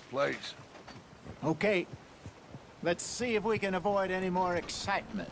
place. Okay. Let's see if we can avoid any more excitement.